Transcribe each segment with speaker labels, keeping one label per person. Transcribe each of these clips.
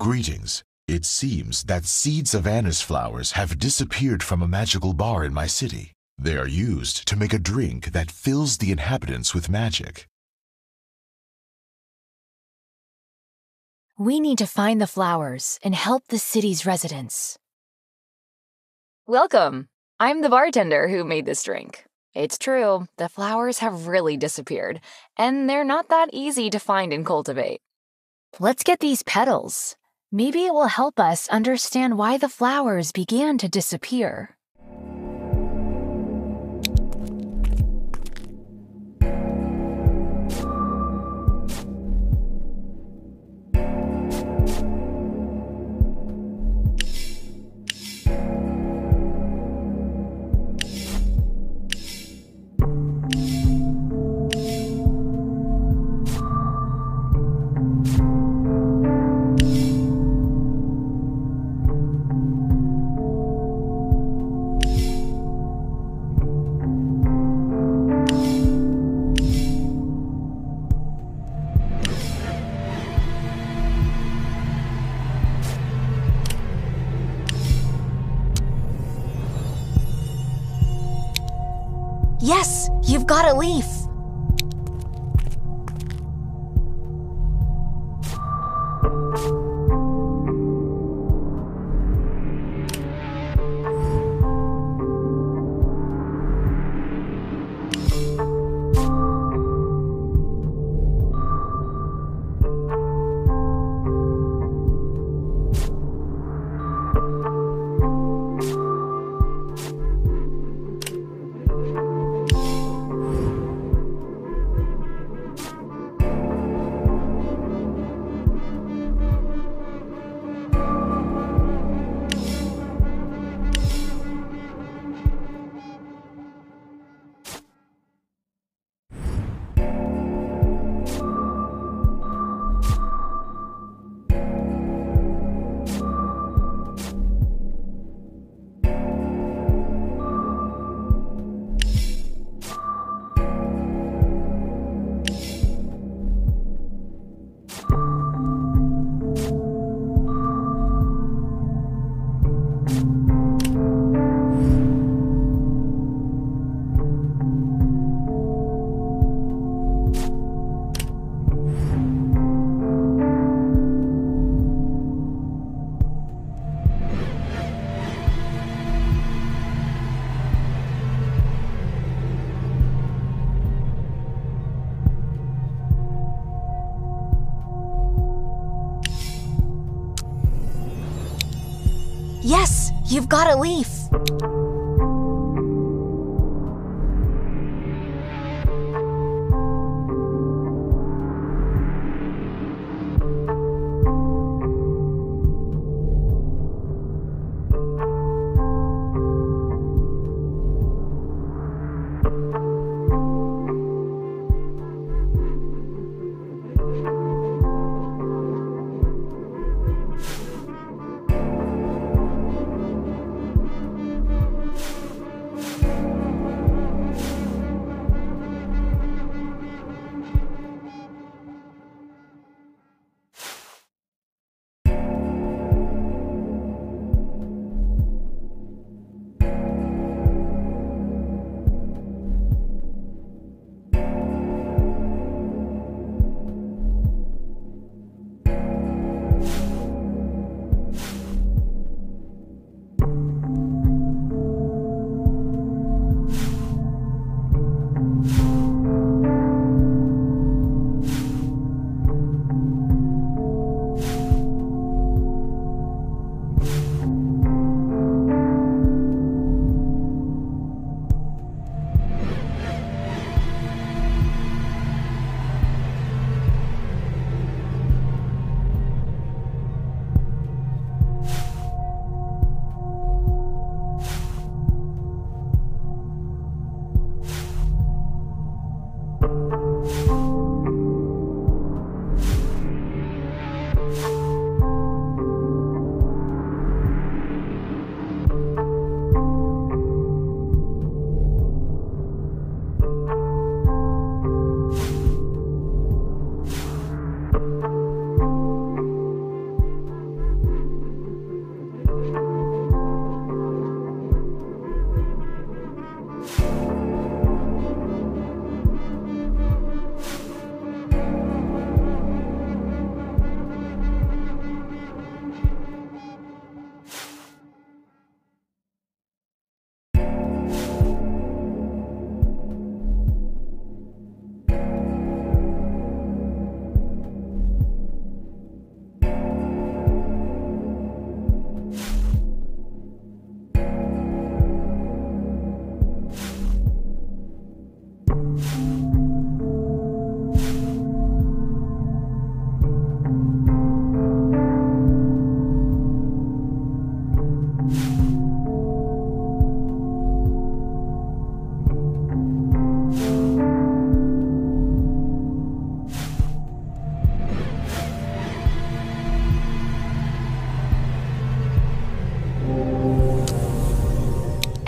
Speaker 1: Greetings. It seems that seeds of anise flowers have disappeared from a magical bar in my city. They are used to make a drink that fills the inhabitants with magic.
Speaker 2: We need to find the flowers and help the city's residents.
Speaker 3: Welcome. I'm the bartender who made this drink. It's true, the flowers have really disappeared, and they're not that easy to find and cultivate.
Speaker 2: Let's get these petals. Maybe it will help us understand why the flowers began to disappear. Yes, you've got a leaf.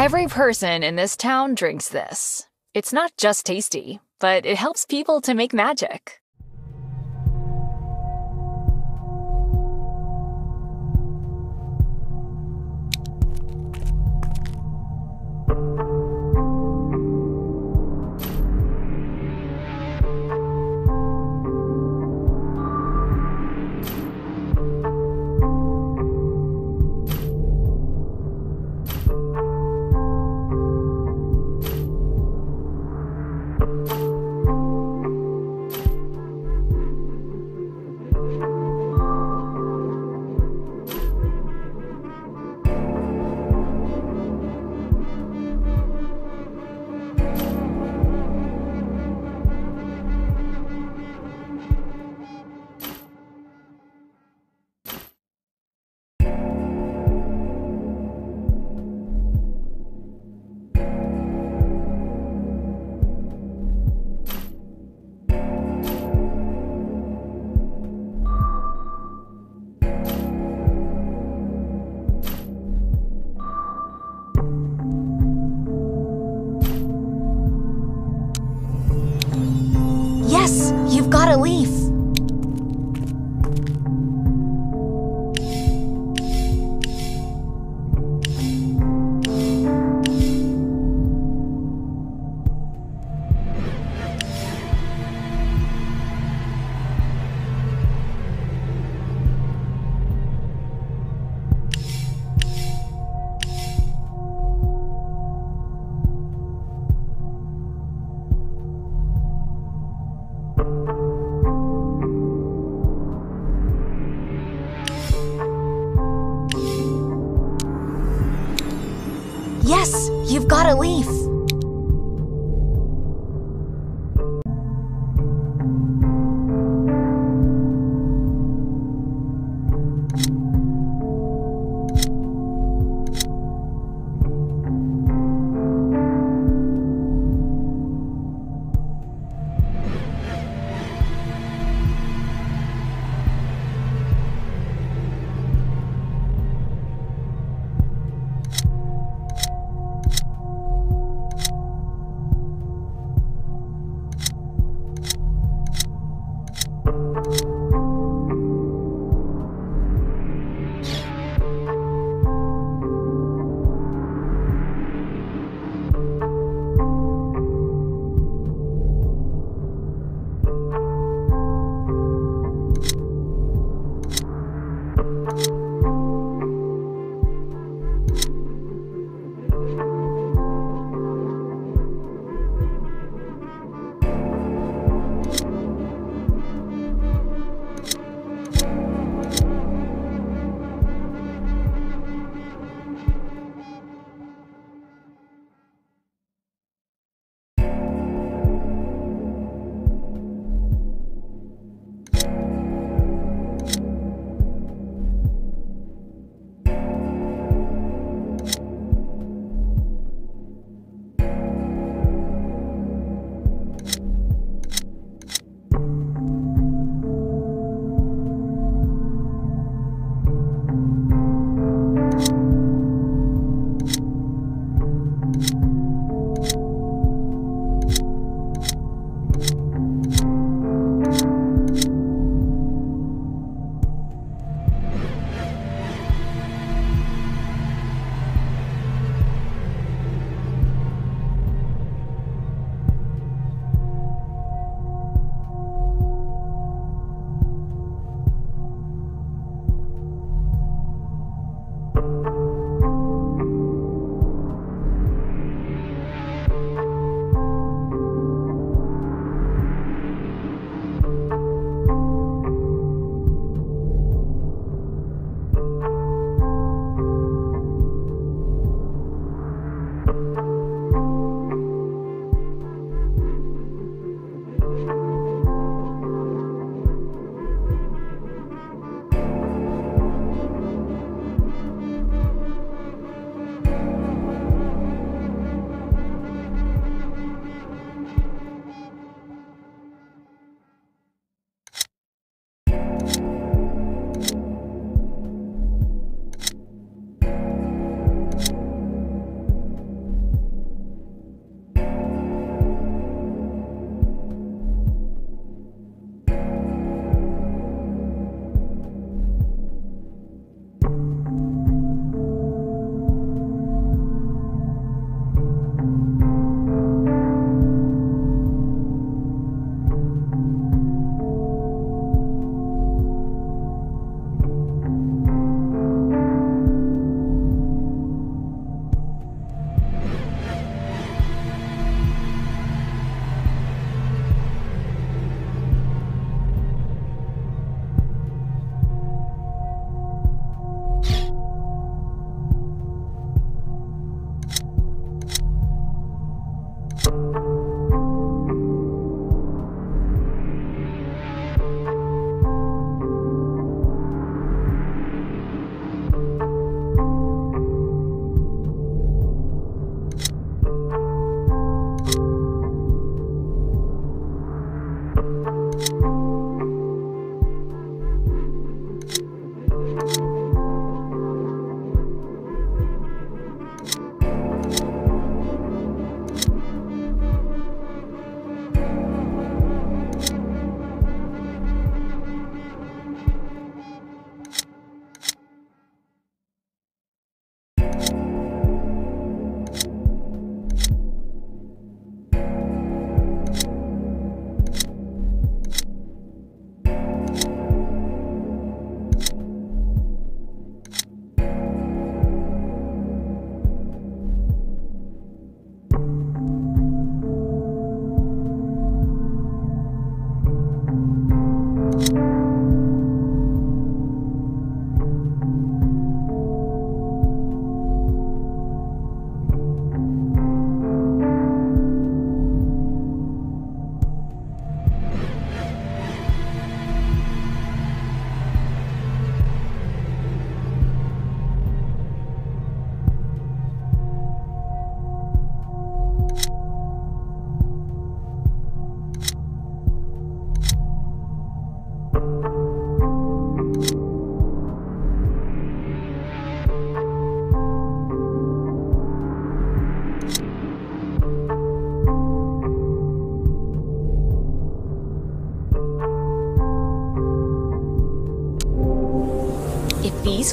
Speaker 3: Every person in this town drinks this. It's not just tasty, but it helps people to make magic.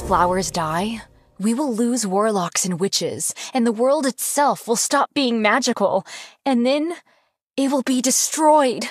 Speaker 3: Flowers die, we will lose warlocks and witches, and the world itself will stop being magical, and then it will be destroyed.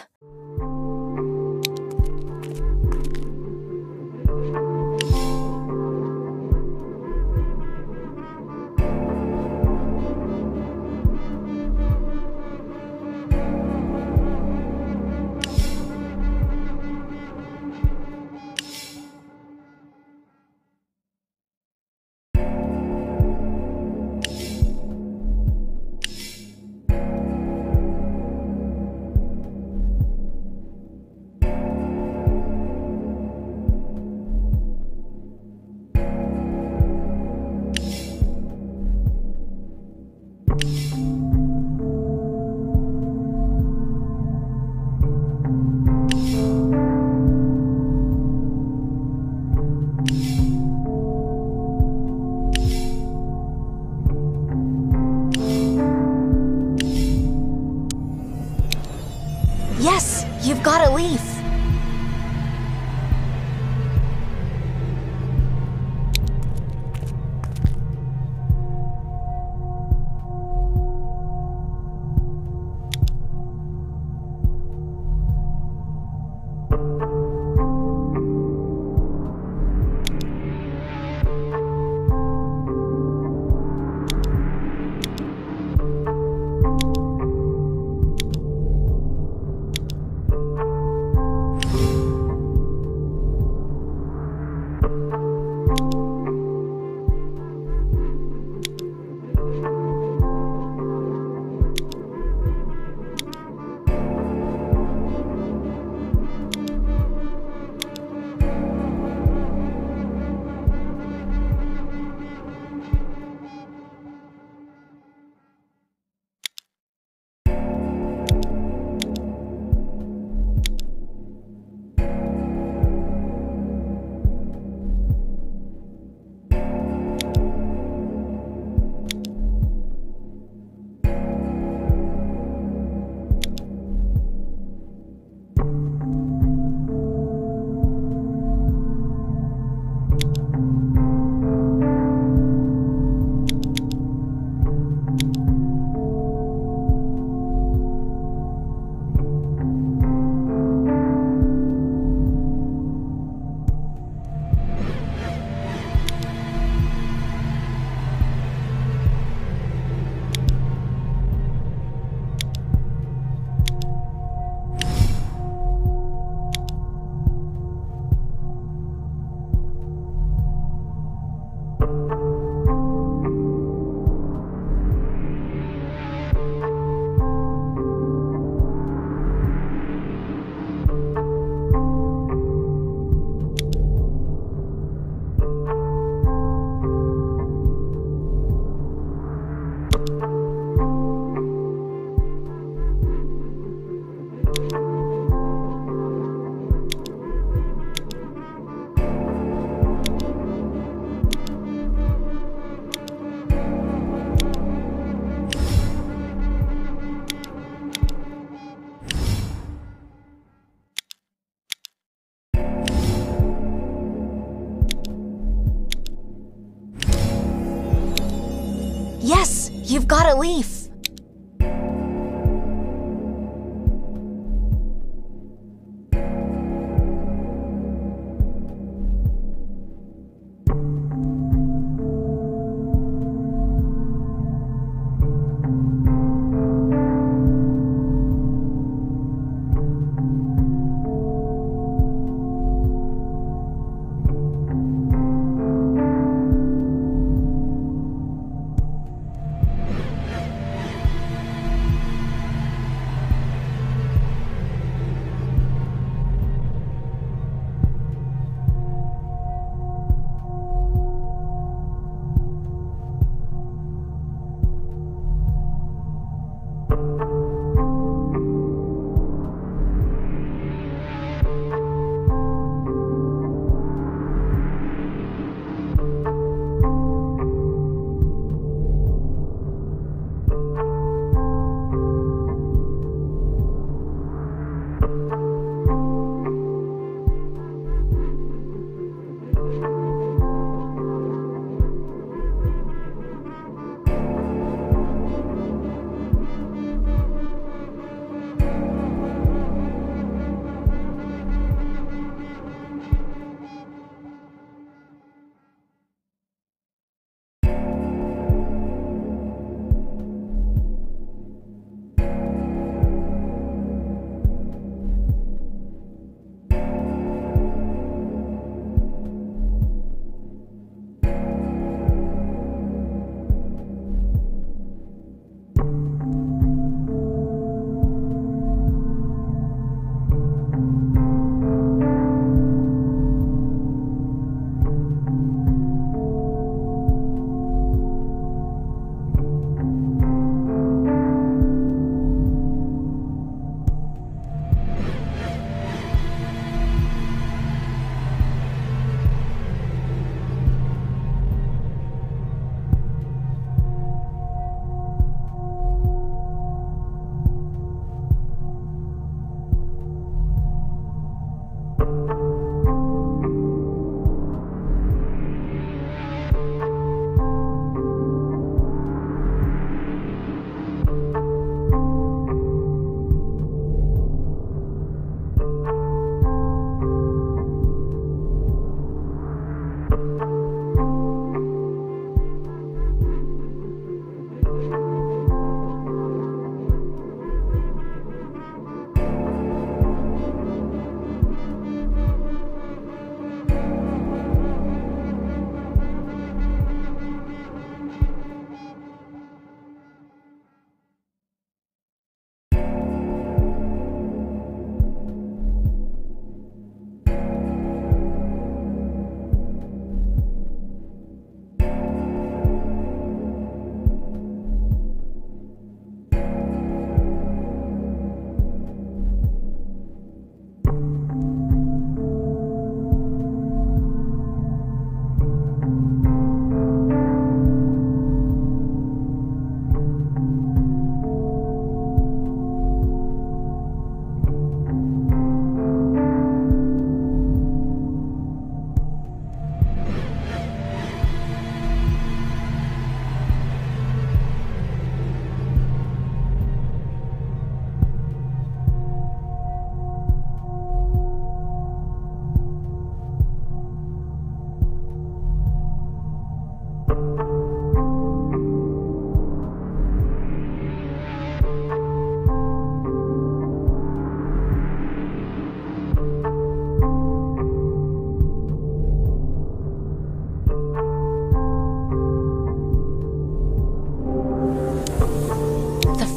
Speaker 3: You've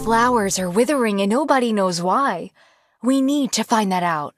Speaker 2: flowers are withering and nobody knows why. We need to find that out.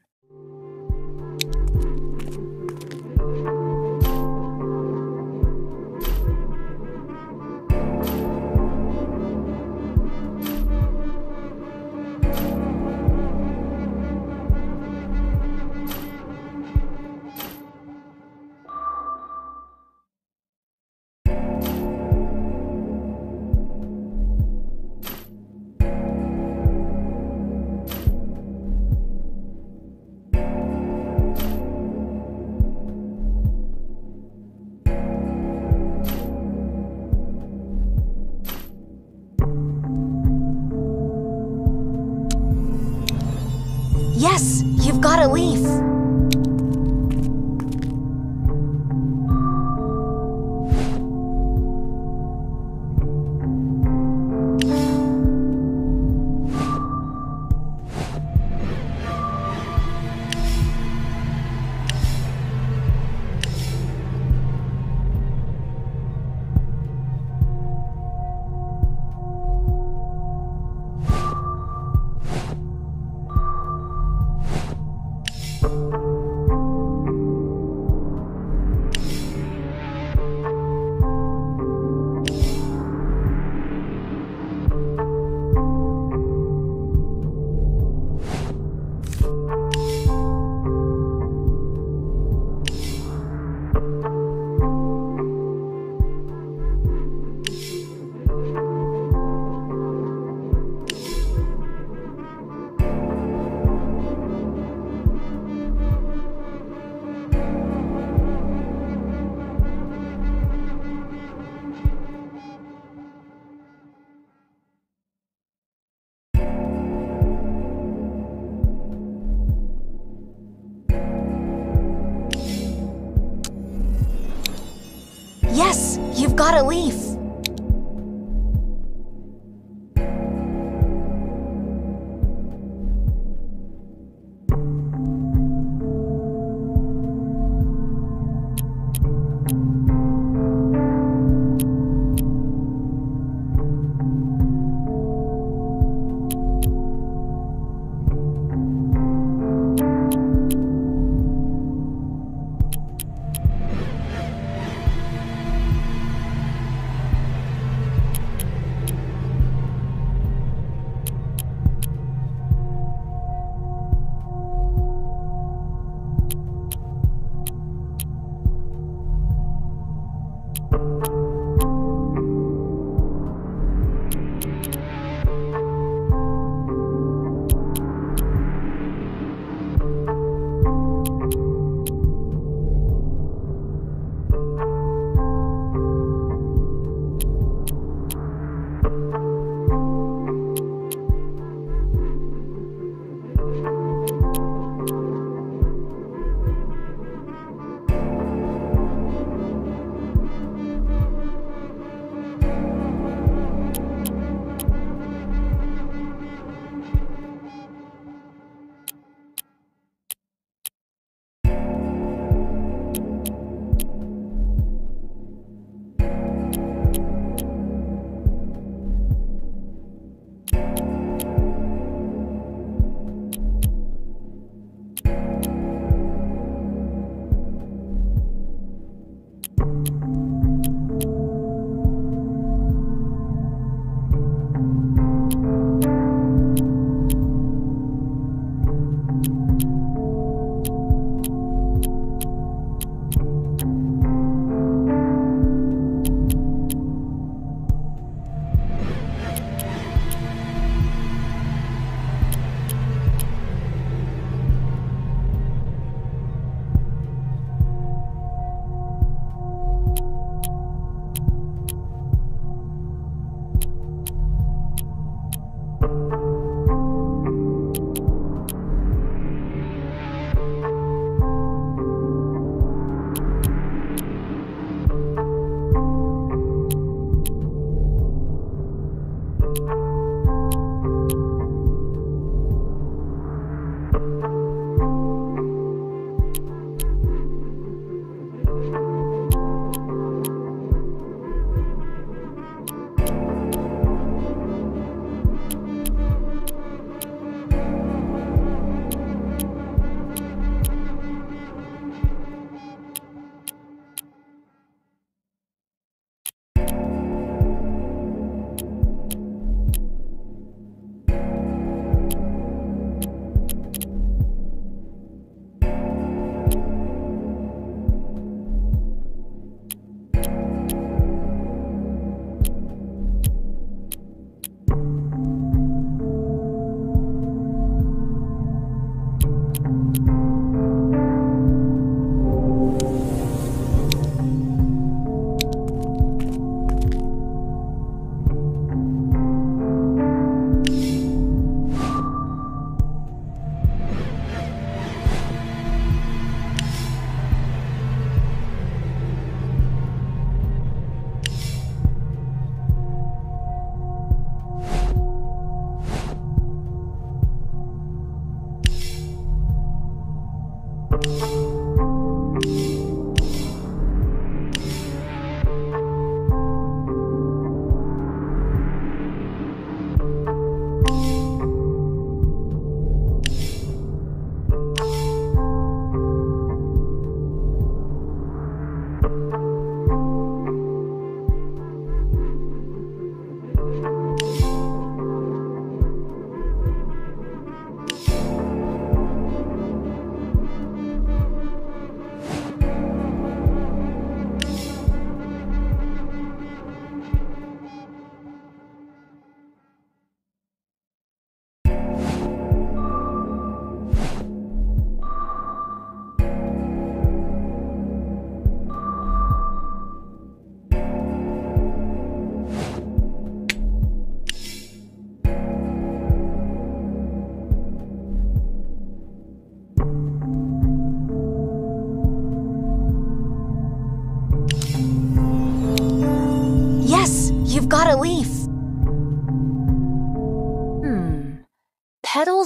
Speaker 2: Yes, you've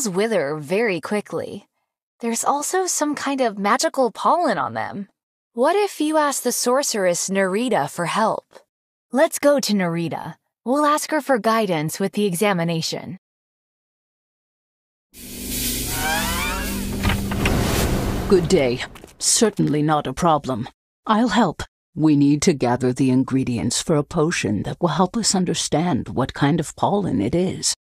Speaker 3: Petals wither very quickly. There's also some kind of magical pollen on them. What if you ask the sorceress Narita for help? Let's go to Narita. We'll ask her for guidance with the examination.
Speaker 4: Good day. Certainly not a problem. I'll help. We need to gather the ingredients for a potion that will help us understand what kind of pollen it is.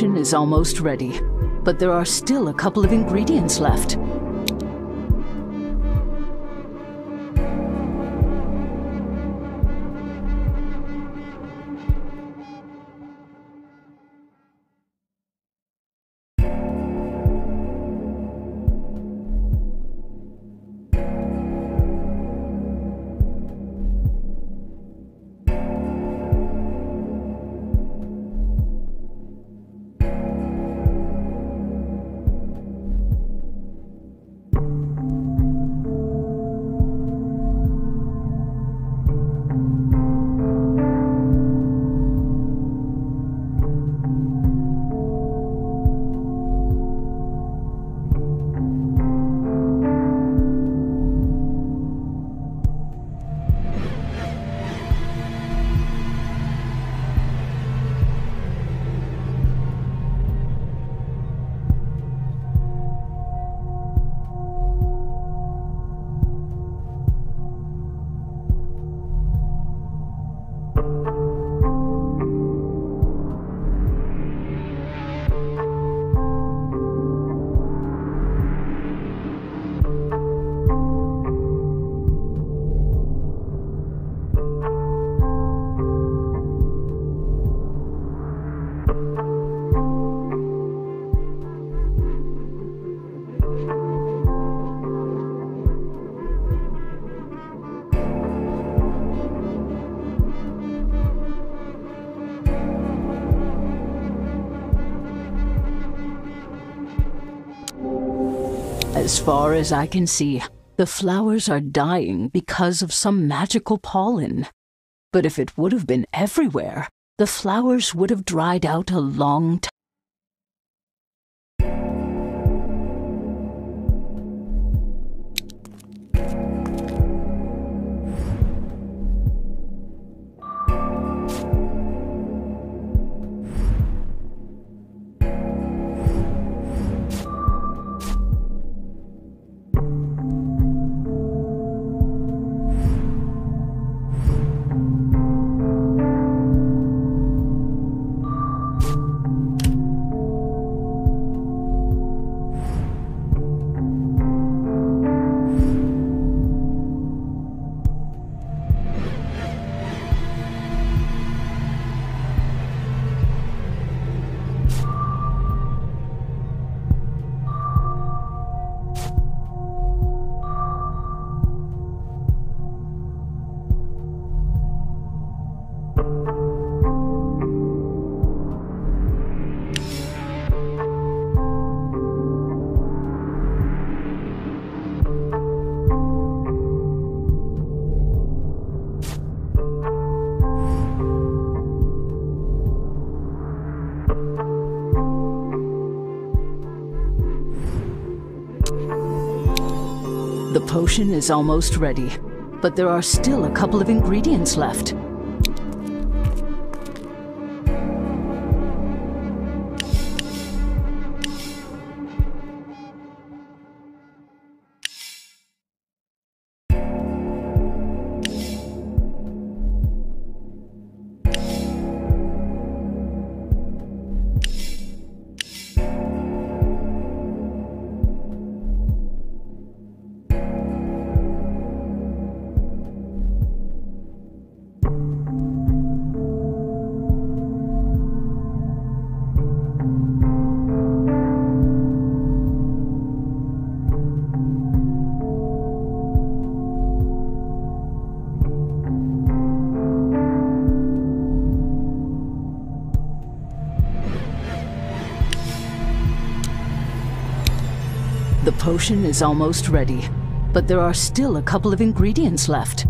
Speaker 4: Potion is almost ready, but there are still a couple of ingredients left. As far as I can see, the flowers are dying because of some magical pollen. But if it would have been everywhere, the flowers would have dried out a long potion is almost ready, but there are still a couple of ingredients left. Potion is almost ready, but there are still a couple of ingredients left.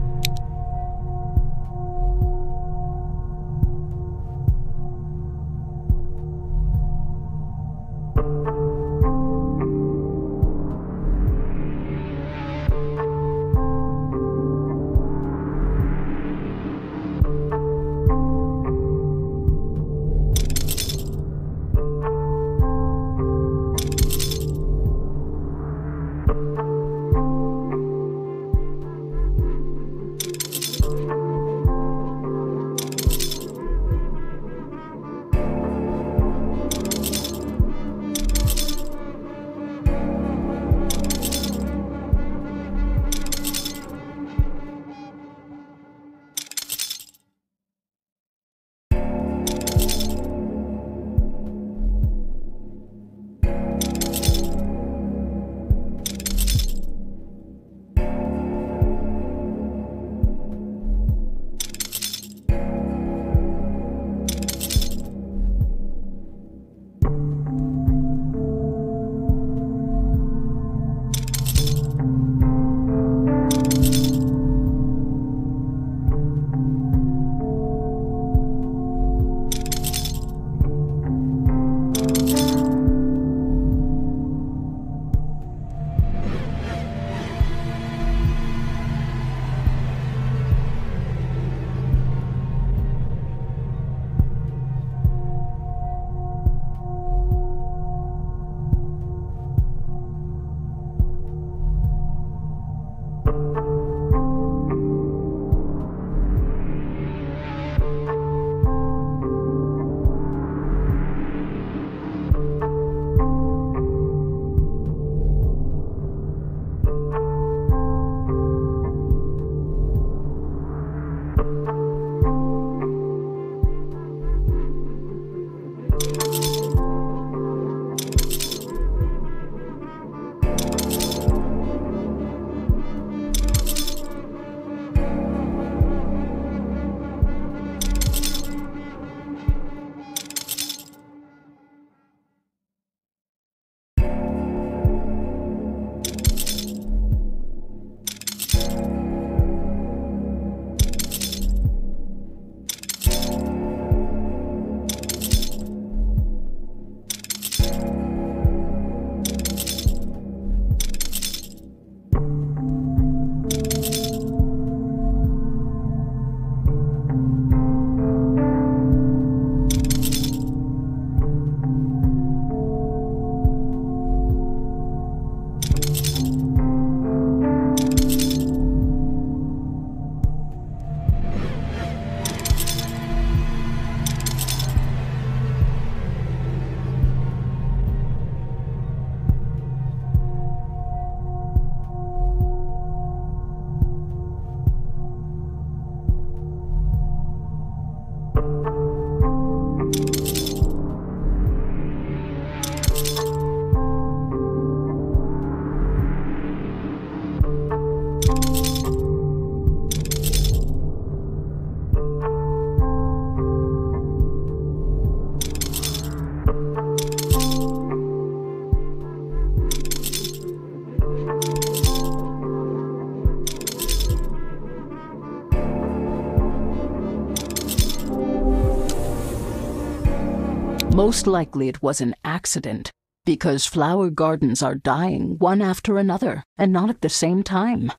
Speaker 4: Most likely it was an accident, Because flower gardens are dying one after another, and not at the same time.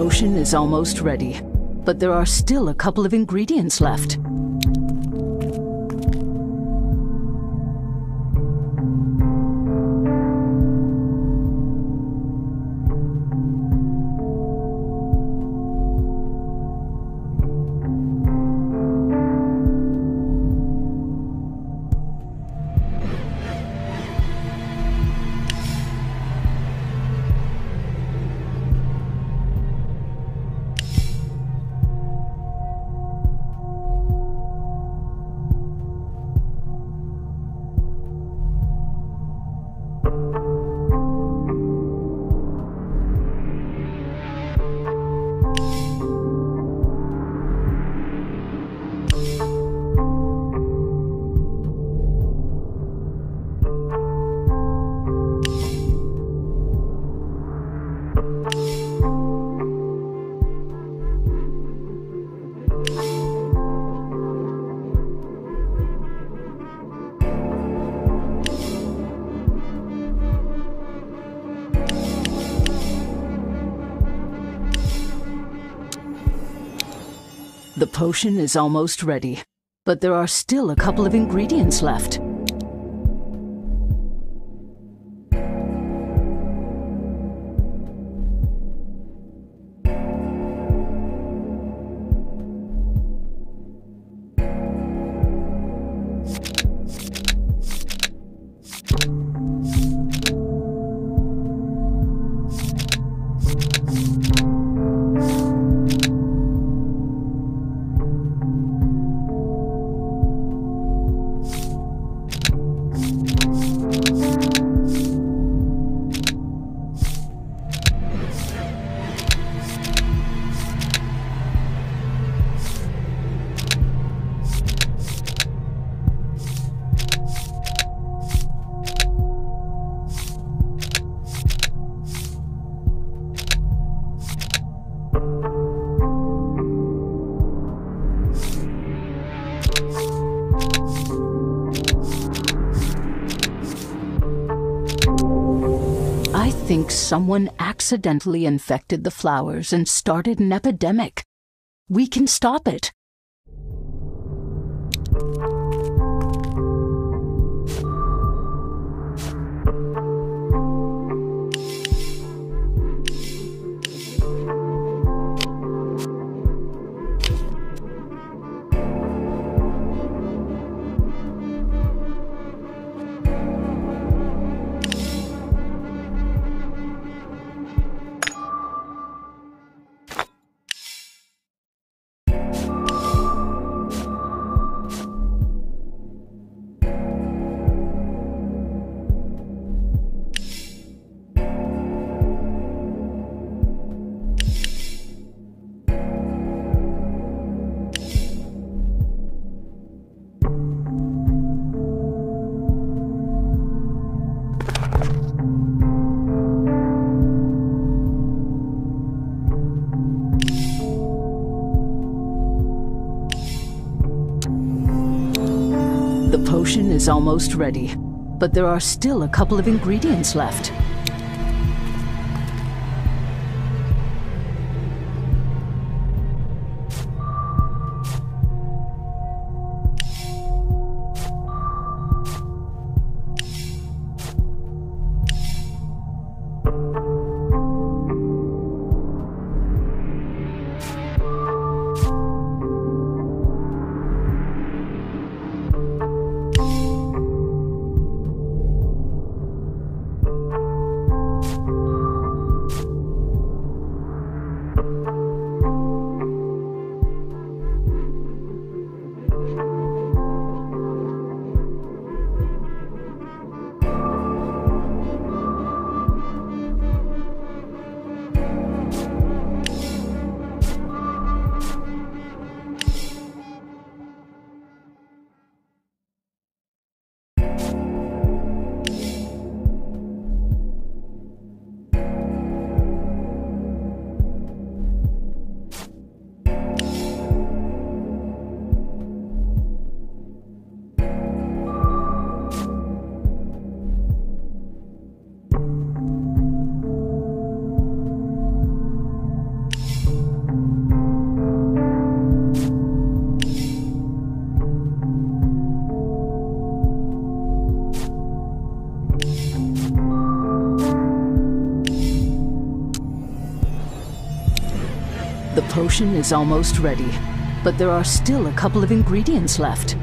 Speaker 4: Potion is almost ready, but there are still a couple of ingredients left. Potion is almost ready, but there are still a couple of ingredients left. Think someone accidentally infected the flowers and started an epidemic. We can stop it. Almost ready, but there are still a couple of ingredients left. The potion is almost ready, but there are still a couple of ingredients left.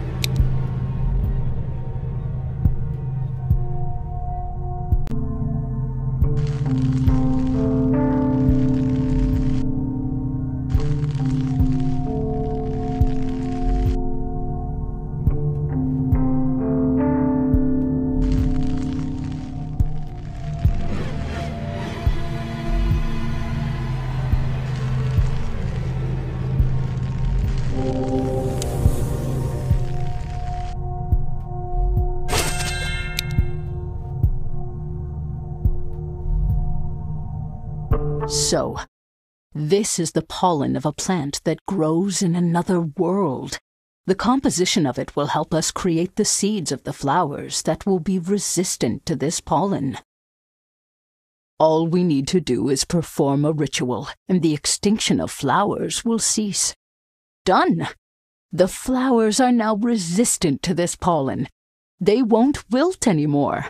Speaker 4: This is the pollen of a plant that grows in another world. The composition of it will help us create the seeds of the flowers that will be resistant to this pollen. All we need to do is perform a ritual, and the extinction of flowers will cease. Done! The flowers are now resistant to this pollen. They won't wilt anymore.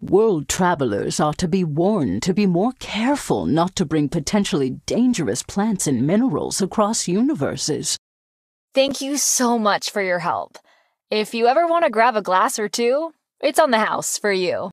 Speaker 4: World travelers ought to be warned to be more careful not to bring potentially dangerous plants and minerals across universes.
Speaker 2: Thank you so much for your help. If you ever want to grab a glass or two, it's on the house for you.